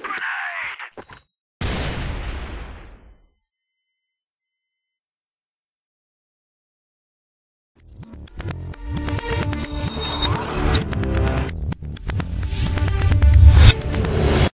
Brother.